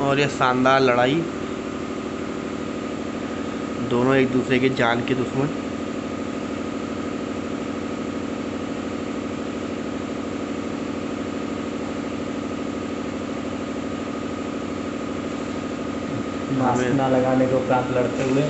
और यह शानदार लड़ाई। दोनों एक दूसरे के जान के दुश्मन। मास्क ना लगाने के उपरांत लड़ते हुए